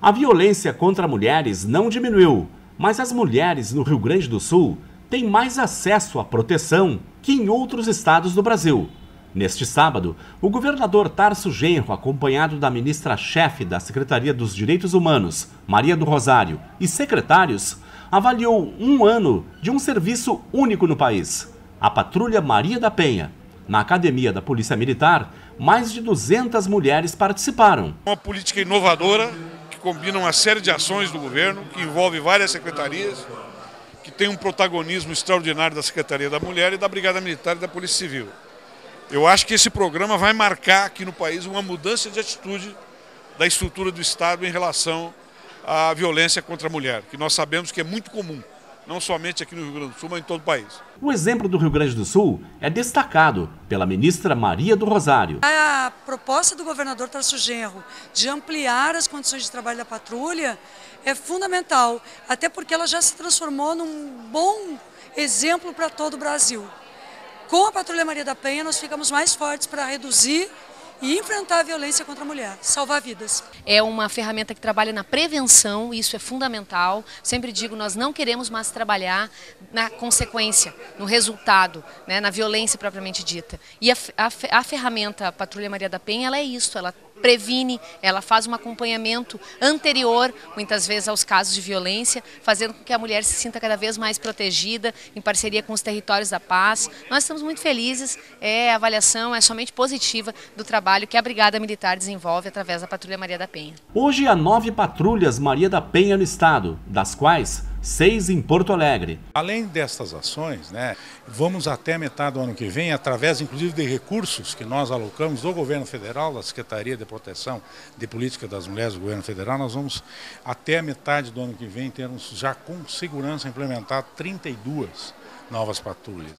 A violência contra mulheres não diminuiu, mas as mulheres no Rio Grande do Sul têm mais acesso à proteção que em outros estados do Brasil. Neste sábado, o governador Tarso Genro, acompanhado da ministra-chefe da Secretaria dos Direitos Humanos, Maria do Rosário, e secretários, avaliou um ano de um serviço único no país, a Patrulha Maria da Penha. Na Academia da Polícia Militar, mais de 200 mulheres participaram. Uma política inovadora que combina uma série de ações do governo, que envolve várias secretarias, que tem um protagonismo extraordinário da Secretaria da Mulher e da Brigada Militar e da Polícia Civil. Eu acho que esse programa vai marcar aqui no país uma mudança de atitude da estrutura do Estado em relação à violência contra a mulher, que nós sabemos que é muito comum, não somente aqui no Rio Grande do Sul, mas em todo o país. O exemplo do Rio Grande do Sul é destacado pela ministra Maria do Rosário. A proposta do governador Tarso Genro de ampliar as condições de trabalho da patrulha é fundamental, até porque ela já se transformou num bom exemplo para todo o Brasil. Com a Patrulha Maria da Penha, nós ficamos mais fortes para reduzir e enfrentar a violência contra a mulher, salvar vidas. É uma ferramenta que trabalha na prevenção, isso é fundamental. Sempre digo, nós não queremos mais trabalhar na consequência, no resultado, né, na violência propriamente dita. E a, a, a ferramenta Patrulha Maria da Penha, ela é isso, ela previne, ela faz um acompanhamento anterior, muitas vezes, aos casos de violência, fazendo com que a mulher se sinta cada vez mais protegida, em parceria com os territórios da paz. Nós estamos muito felizes, é, a avaliação é somente positiva do trabalho que a Brigada Militar desenvolve através da Patrulha Maria da Penha. Hoje há nove patrulhas Maria da Penha no estado, das quais seis em Porto Alegre. Além destas ações, né, vamos até metade do ano que vem, através inclusive de recursos que nós alocamos do governo federal, da Secretaria de Proteção de Política das Mulheres do governo federal, nós vamos até metade do ano que vem termos já com segurança implementado 32 novas patrulhas.